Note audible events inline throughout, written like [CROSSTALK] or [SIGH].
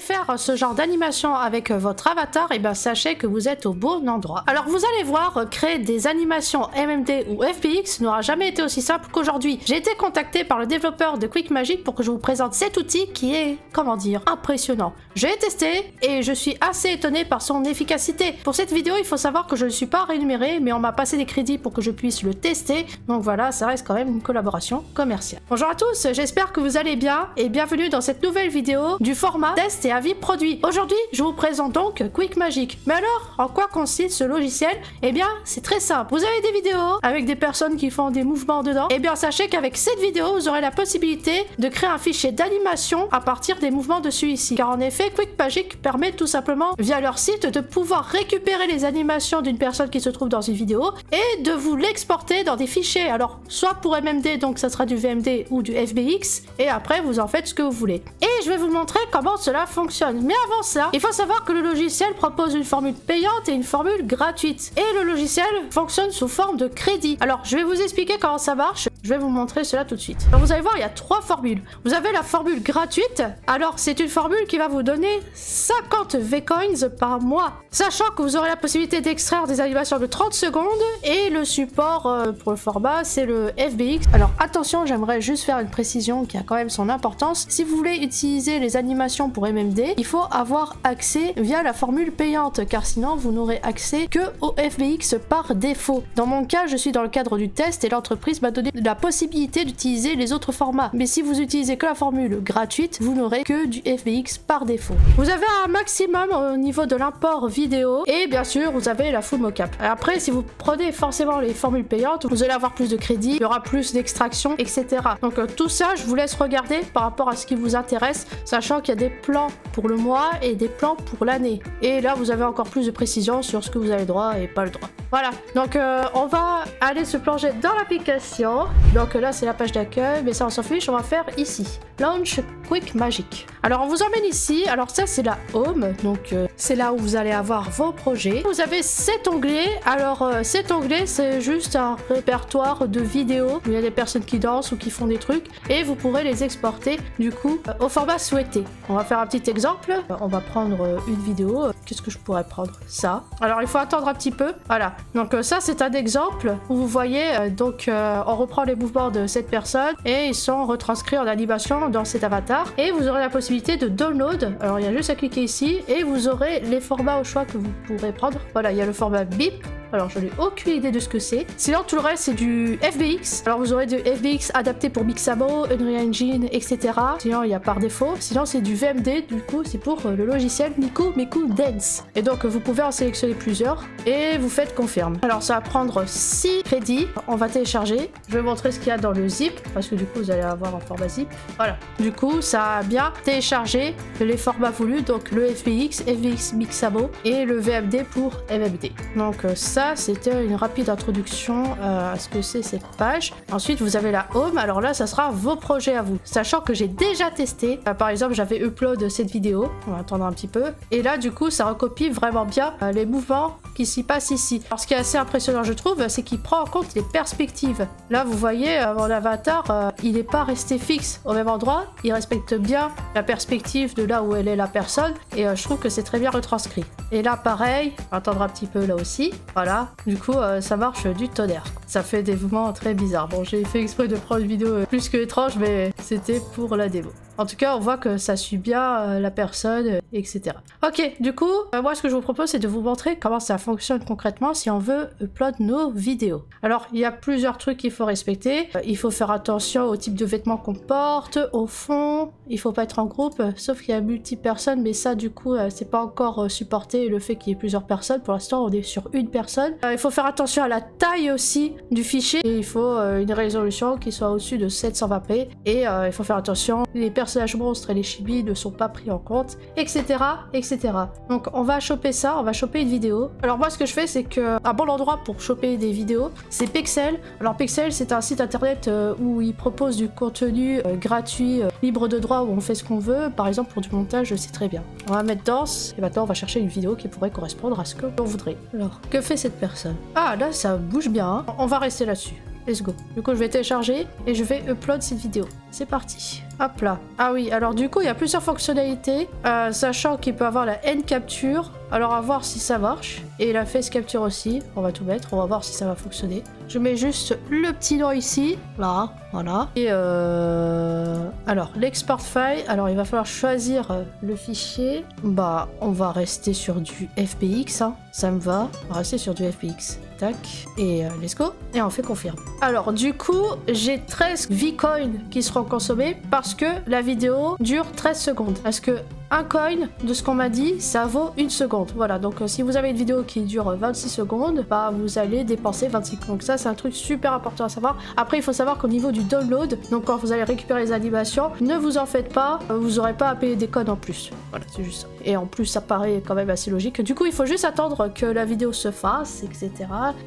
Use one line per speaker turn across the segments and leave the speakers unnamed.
faire ce genre d'animation avec votre avatar, et eh bien sachez que vous êtes au bon endroit. Alors vous allez voir, créer des animations MMD ou FBX n'aura jamais été aussi simple qu'aujourd'hui. J'ai été contacté par le développeur de Quick Magic pour que je vous présente cet outil qui est, comment dire, impressionnant. J'ai testé et je suis assez étonné par son efficacité. Pour cette vidéo, il faut savoir que je ne suis pas rémunéré, mais on m'a passé des crédits pour que je puisse le tester. Donc voilà, ça reste quand même une collaboration commerciale. Bonjour à tous, j'espère que vous allez bien et bienvenue dans cette nouvelle vidéo du format test et avis produit. Aujourd'hui, je vous présente donc Quick Magic. Mais alors, en quoi consiste ce logiciel? Eh bien, c'est très simple. Vous avez des vidéos avec des personnes qui font des mouvements dedans. Eh bien, sachez qu'avec cette vidéo, vous aurez la possibilité de créer un fichier d'animation à partir des mouvements de celui-ci. Car en effet, Quick Magic permet tout simplement, via leur site, de pouvoir récupérer les animations d'une personne qui se trouve dans une vidéo et de vous l'exporter dans des fichiers. Alors, soit pour MMD, donc ça sera du VMD ou du FBX, et après, vous en faites ce que vous voulez. Et je vais vous montrer comment cela fonctionne. Mais avant ça, il faut savoir que le logiciel propose une formule payante et une formule gratuite. Et le logiciel fonctionne sous forme de crédit. Alors, je vais vous expliquer comment ça marche. Je vais vous montrer cela tout de suite. Alors, vous allez voir, il y a trois formules. Vous avez la formule gratuite. Alors, c'est une formule qui va vous donner 50 V-Coins par mois. Sachant que vous aurez la possibilité d'extraire des animations de 30 secondes et le support euh, pour le format, c'est le FBX. Alors, attention, j'aimerais juste faire une précision qui a quand même son importance. Si vous voulez utiliser les animations pour Il faut avoir accès via la formule payante, car sinon, vous n'aurez accès que au FBX par défaut. Dans mon cas, je suis dans le cadre du test et l'entreprise m'a donné la possibilité d'utiliser les autres formats. Mais si vous utilisez que la formule gratuite, vous n'aurez que du FBX par défaut. Vous avez un maximum au niveau de l'import vidéo et bien sûr, vous avez la full mocap. Après, si vous prenez forcément les formules payantes, vous allez avoir plus de crédits, il y aura plus d'extraction, etc. Donc euh, tout ça, je vous laisse regarder par rapport à ce qui vous intéresse, sachant qu'il y a des plans pour le mois et des plans pour l'année. Et là, vous avez encore plus de précision sur ce que vous avez droit et pas le droit. Voilà, donc euh, on va aller se plonger dans l'application. Donc là, c'est la page d'accueil, mais ça, on s'en fiche, on va faire ici. Launch Quick. Alors, on vous emmène ici. Alors ça, c'est la Home, donc euh, c'est là où vous allez avoir vos projets. Vous avez cet onglet. Alors, euh, cet onglet, c'est juste un répertoire de vidéos il y a des personnes qui dansent ou qui font des trucs, et vous pourrez les exporter, du coup, au format souhaité. On va faire un petit exemple. On va prendre une vidéo. Qu'est-ce que je pourrais prendre? Ça. Alors, il faut attendre un petit peu. Voilà. Donc ça, c'est un exemple où vous voyez, donc on reprend les mouvements de cette personne et ils sont retranscrits en animation dans cet avatar. Et vous aurez la possibilité de download. Alors il y a juste à cliquer ici et vous aurez les formats au choix que vous pourrez prendre. Voilà, il y a le format BIP, alors, je n'ai aucune idée de ce que c'est. Sinon, tout le reste, c'est du FBX. Alors, vous aurez du FBX adapté pour Mixamo, Unreal Engine, etc. Sinon, il y a par défaut. Sinon, c'est du VMD. Du coup, c'est pour le logiciel Miku Miku Dance. Et donc, vous pouvez en sélectionner plusieurs. Et vous faites confirme. Alors, ça va prendre 6 crédits. On va télécharger. Je vais montrer ce qu'il y a dans le zip. Parce que du coup, vous allez avoir un format zip. Voilà. Du coup, ça a bien téléchargé les formats voulus. Donc, le FBX, FBX Mixamo et le VMD pour MMD. Donc, ça c'était une rapide introduction euh, à ce que c'est cette page. Ensuite, vous avez la home. Alors là, ça sera vos projets à vous. Sachant que j'ai déjà testé. Euh, par exemple, j'avais upload cette vidéo. On va attendre un petit peu. Et là, du coup, ça recopie vraiment bien euh, les mouvements qui s'y passent ici. Alors, ce qui est assez impressionnant, je trouve, c'est qu'il prend en compte les perspectives. Là, vous voyez, mon avatar, il n'est pas resté fixe au même endroit. Il respecte bien la perspective de là où elle est la personne. Et je trouve que c'est très bien retranscrit. Et là, pareil, attendre un petit peu là aussi. Voilà du coup, euh, ça marche du tonnerre. Ça fait des mouvements très bizarres. Bon, j'ai fait exprès de prendre une vidéo euh, plus que étrange, mais c'était pour la démo. En tout cas, on voit que ça suit bien euh, la personne, euh, etc. Ok, du coup, euh, moi ce que je vous propose, c'est de vous montrer comment ça fonctionne concrètement si on veut upload nos vidéos. Alors, il y a plusieurs trucs qu'il faut respecter. il faut faire attention au type de vêtements qu'on porte, au fond. Il faut pas être en groupe, sauf qu'il y a multi-personnes, mais ça, du coup, c'est pas encore supporté le fait qu'il y ait plusieurs personnes. Pour l'instant, on est sur une personne. il faut faire attention à la taille aussi du fichier. Et il faut une résolution qui soit au-dessus de 720p. Et il faut faire attention les personnes personnages monstres et les chibis ne sont pas pris en compte, etc., etc. Donc on va choper ça, on va choper une vidéo. Alors moi ce que je fais c'est que un bon endroit pour choper des vidéos, c'est Pixel. Alors Pixel c'est un site internet euh, où il propose du contenu euh, gratuit, euh, libre de droit, où on fait ce qu'on veut. Par exemple pour du montage c'est très bien. On va mettre danse et maintenant on va chercher une vidéo qui pourrait correspondre à ce que l'on voudrait. Alors que fait cette personne? Ah là ça bouge bien, hein. on va rester là-dessus. Let's go. Du coup, je vais télécharger et je vais upload cette vidéo. C'est parti. Hop là. Ah oui, alors du coup, il y a plusieurs fonctionnalités, euh, sachant qu'il peut avoir la N capture. Alors, à voir si ça marche. Et la face capture aussi. On va tout mettre. On va voir si ça va fonctionner. Je mets juste le petit nom ici. Là, voilà. Et euh... Alors, l'export file. Alors, il va falloir choisir euh, le fichier. Bah, on va rester sur du FPX. Hein. Ça me va. On va rester sur du FPX. Et euh, let's go. Et on fait confirme. Alors, du coup, j'ai 13 V-Coins qui seront consommés parce que la vidéo dure 13 secondes. Parce que un coin, de ce qu'on m'a dit, ça vaut une seconde. Voilà, donc euh, si vous avez une vidéo qui dure 26 secondes, bah vous allez dépenser 26 secondes. Donc ça, c'est un truc super important à savoir. Après, il faut savoir qu'au niveau du download, donc quand vous allez récupérer les animations, ne vous en faites pas, euh, vous n'aurez pas à payer des codes en plus. Voilà, c'est juste ça. Et en plus, ça paraît quand même assez logique. Du coup, il faut juste attendre que la vidéo se fasse, etc.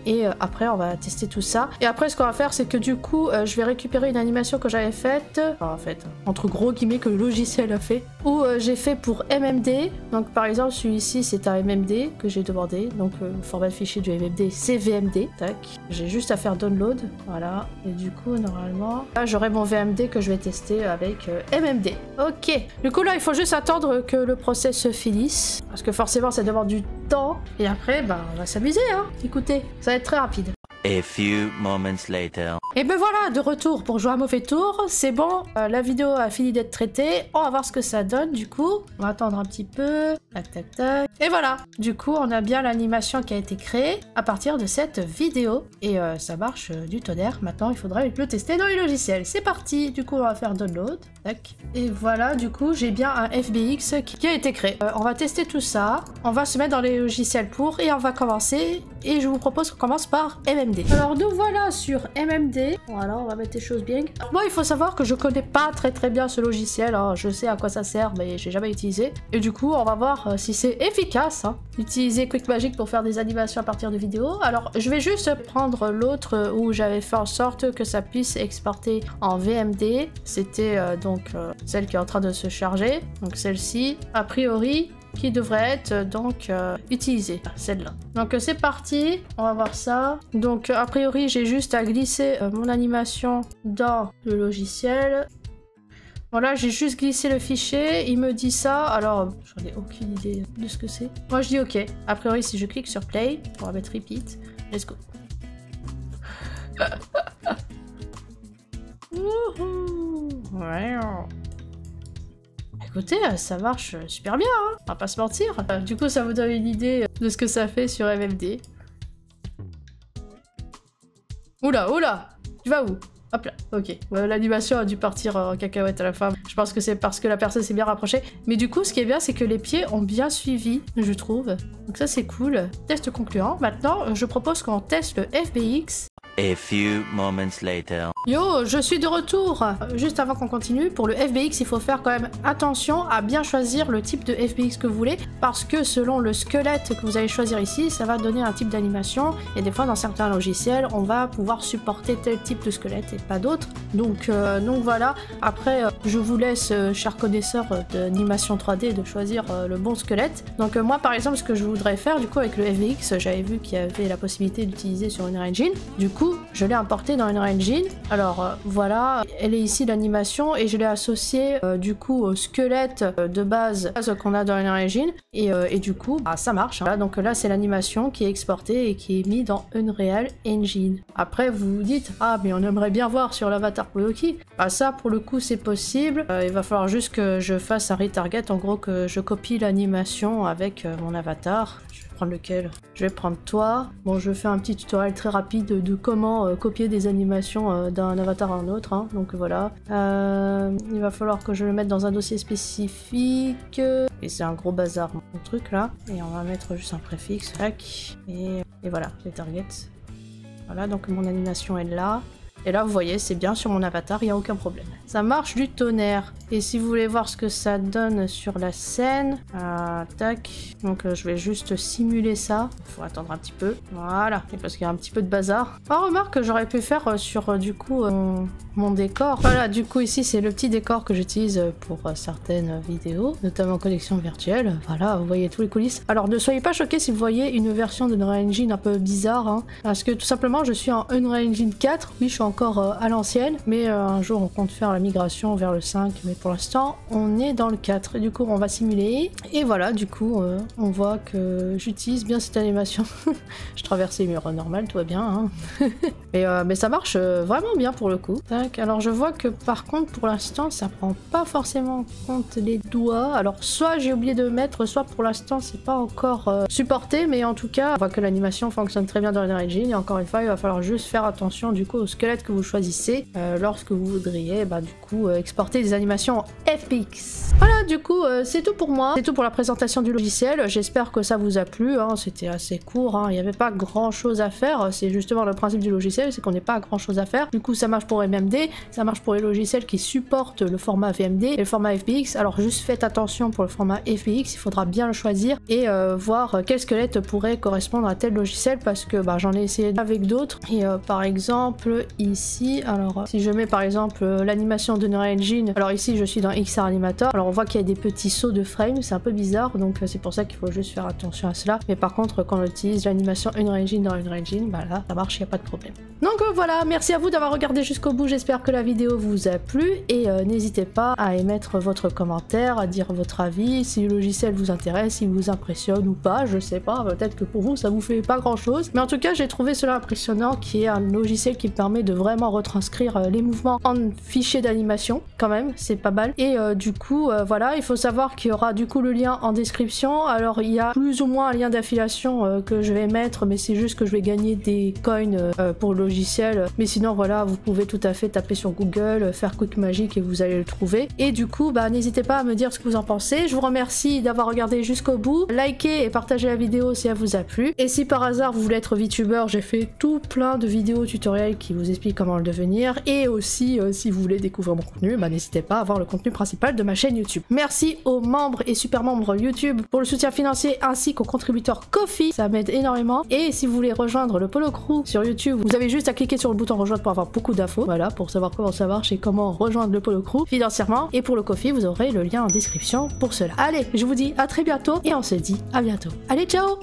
Et euh, après, on va tester tout ça. Et après, ce qu'on va faire, c'est que du coup, je vais récupérer une animation que j'avais faite, en fait, entre gros guillemets, que le logiciel a fait, où j'ai fait pour MMD. Donc par exemple celui-ci c'est un MMD que j'ai demandé. Donc euh, le format de fichier du MMD c'est VMD. Tac. J'ai juste à faire download. Voilà. Et du coup normalement là j'aurai mon VMD que je vais tester avec euh, MMD. Ok. Du coup là il faut juste attendre que le process se finisse. Parce que forcément ça demande du temps. Et après bah on va s'amuser hein. Écoutez, ça va être très rapide.
A few moments later.
Et ben voilà, de retour pour jouer à mauvais tour. C'est bon, euh, la vidéo a fini d'être traitée. On va voir ce que ça donne du coup. On va attendre un petit peu. Tac, tac, tac. Et voilà, du coup, on a bien l'animation qui a été créée à partir de cette vidéo. Et euh, ça marche euh, du tonnerre. Maintenant, il faudra le tester dans les logiciels. C'est parti. Du coup, on va faire download. Tac. Et voilà, du coup, j'ai bien un FBX qui a été créé. on va tester tout ça. On va se mettre dans les logiciels pour et on va commencer. Et je vous propose qu'on commence par MMD. Alors, nous voilà sur MMD. Voilà, on va mettre les choses bien. moi, il faut savoir que je connais pas très très bien ce logiciel. Hein. Je sais à quoi ça sert, mais j'ai jamais utilisé. Et du coup, on va voir euh, si c'est efficace. Hein. Utiliser Quick Magic pour faire des animations à partir de vidéos. Alors, je vais juste prendre l'autre où j'avais fait en sorte que ça puisse exporter en VMD. C'était euh, donc euh, celle qui est en train de se charger. Donc celle-ci, a priori, qui devrait être euh, donc euh, utilisée, celle-là. Donc euh, c'est parti, on va voir ça. Donc a priori j'ai juste à glisser mon animation dans le logiciel. Voilà, j'ai juste glissé le fichier, il me dit ça, alors j'en ai aucune idée de ce que c'est. Moi je dis ok. A priori si je clique sur play, on va mettre repeat, let's go. [LAUGHS] ouais. Écoutez, euh, ça marche euh, super bien, hein on va pas se mentir. Euh, du coup, ça vous donne une idée de ce que ça fait sur MMD. Oula, oula Tu vas où? Hop là, ok. L'animation a dû partir en cacahuète à la fin. Je pense que c'est parce que la personne s'est bien rapprochée. Mais du coup, ce qui est bien, c'est que les pieds ont bien suivi, je trouve. Donc ça, c'est cool. Test concluant. Maintenant, je propose qu'on teste le FBX
A few moments later.
Yo, je suis de retour Juste avant qu'on continue, pour le FBX, il faut faire quand même attention à bien choisir le type de FBX que vous voulez, parce que selon le squelette que vous allez choisir ici, ça va donner un type d'animation, et des fois dans certains logiciels, on va pouvoir supporter tel type de squelette et pas d'autres. Donc, euh, voilà, après, euh, je vous laisse, euh, chers connaisseurs d'animation 3D, de choisir le bon squelette. Donc moi, par exemple, ce que je voudrais faire, du coup, avec le FBX, j'avais vu qu'il y avait la possibilité d'utiliser sur une engine. Du coup, je l'ai importé dans une Engine. Alors euh, voilà, elle est ici l'animation et je l'ai associée euh, du coup au squelette euh, de base qu'on a dans une Engine et, du coup bah, ça marche. Hein. donc là c'est l'animation qui est exportée et qui est mise dans Unreal Engine. Après vous vous dites ah mais on aimerait bien voir sur l'avatar Koyoki. Bah ça pour le coup c'est possible. il va falloir juste que je fasse un retarget, en gros que je copie l'animation avec mon avatar prendre lequel? Je vais prendre toi. Bon, je fais un petit tutoriel très rapide de comment copier des animations euh, d'un avatar à un autre. Hein. Donc voilà. Euh, il va falloir que je le mette dans un dossier spécifique. Et c'est un gros bazar, mon truc là. Et on va mettre juste un préfixe. Et, et voilà, les targets. Voilà, donc mon animation est là. Et là, vous voyez, c'est bien sur mon avatar, il n'y a aucun problème. Ça marche du tonnerre. Et si vous voulez voir ce que ça donne sur la scène, euh, tac. Donc euh, je vais juste simuler ça. Il faut attendre un petit peu. Voilà. Parce qu'il y a un petit peu de bazar. Ah, remarque, j'aurais pu faire euh, sur du coup mon, décor. Voilà, du coup ici c'est le petit décor que j'utilise pour certaines vidéos, notamment collection virtuelle. Voilà, vous voyez tous les coulisses. Alors ne soyez pas choqués si vous voyez une version de Unreal Engine un peu bizarre, hein, parce que tout simplement je suis en Unreal Engine 4. Oui, je suis encore euh, à l'ancienne, mais euh, un jour on compte faire la migration vers le 5, mais pour l'instant on est dans le 4. Et du coup on va simuler. Et voilà, du coup euh, on voit que j'utilise bien cette animation. [LAUGHS] je traverse les murs normal, tout va bien. Hein. [LAUGHS] mais, euh, mais ça marche vraiment bien pour le coup. Alors je vois que par contre pour l'instant ça prend pas forcément en compte les doigts. Alors soit j'ai oublié de mettre, soit pour l'instant c'est pas encore supporté, mais en tout cas on voit que l'animation fonctionne très bien dans Engine. Et encore une fois il va falloir juste faire attention du coup au squelette que vous choisissez euh, lorsque vous voudriez bah, du euh, exporter des animations FPX. Voilà du coup euh, c'est tout pour moi. C'est tout pour la présentation du logiciel. J'espère que ça vous a plu. hein. C'était assez court. hein. Il n'y avait pas grand chose à faire. C'est justement le principe du logiciel, c'est qu'on n'est pas grand chose à faire. Du coup ça marche pour MMD, ça marche pour les logiciels qui supportent le format VMD et le format FPX. Alors juste faites attention pour le format FPX, il faudra bien le choisir et euh, voir quel squelette pourrait correspondre à tel logiciel parce que bah, j'en ai essayé avec d'autres. Et par exemple ici, alors si je mets par exemple l'animation de Unreal Engine, alors ici je suis dans XR Animator, alors on voit qu'il y a des petits sauts de frame, c'est un peu bizarre donc euh, c'est pour ça qu'il faut juste faire attention à cela. Mais par contre quand on utilise l'animation Unreal Engine dans Unreal Engine, bah là ça marche, il n'y a pas de problème. Donc euh, voilà, merci à vous d'avoir regardé jusqu'au bout, j'espère que la vidéo vous a plu. Et euh, n'hésitez pas à émettre votre commentaire, à dire votre avis, si le logiciel vous intéresse, s'il vous impressionne ou pas, je sais pas, peut-être que pour vous ça vous fait pas grand chose, mais en tout cas j'ai trouvé cela impressionnant qui est un logiciel qui permet de vraiment retranscrire les mouvements en fichier d'animation quand même, c'est pas mal. Et euh, du coup euh, voilà, il faut savoir qu'il y aura du coup le lien en description, alors il y a plus ou moins un lien d'affiliation euh, que je vais mettre, mais c'est juste que je vais gagner des coins pour le logiciel, mais sinon voilà, vous pouvez tout à fait taper sur Google, faire Quick Magic et vous allez le trouver. Et du coup, bah n'hésitez pas à me dire ce que vous en pensez. Je vous remercie d'avoir regardé jusqu'au bout. Likez et partagez la vidéo si elle vous a plu. Et si par hasard vous voulez être VTuber, j'ai fait tout plein de vidéos tutoriels qui vous expliquent comment le devenir. Et aussi, si vous voulez découvrir mon contenu, bah n'hésitez pas à voir le contenu principal de ma chaîne YouTube. Merci aux membres et super membres YouTube pour le soutien financier ainsi qu'aux contributeurs Kofi, ça m'aide énormément. Et si vous voulez rejoindre le Polo Crew sur YouTube, vous avez juste à cliquer sur le bouton rejoindre pour avoir beaucoup d'infos, voilà, pour savoir comment ça marche et comment rejoindre le Polo Crew financièrement. Et pour le Kofi, vous aurez le lien en description pour cela. Allez, je vous dis à très bientôt et on se dit à bientôt. Allez, ciao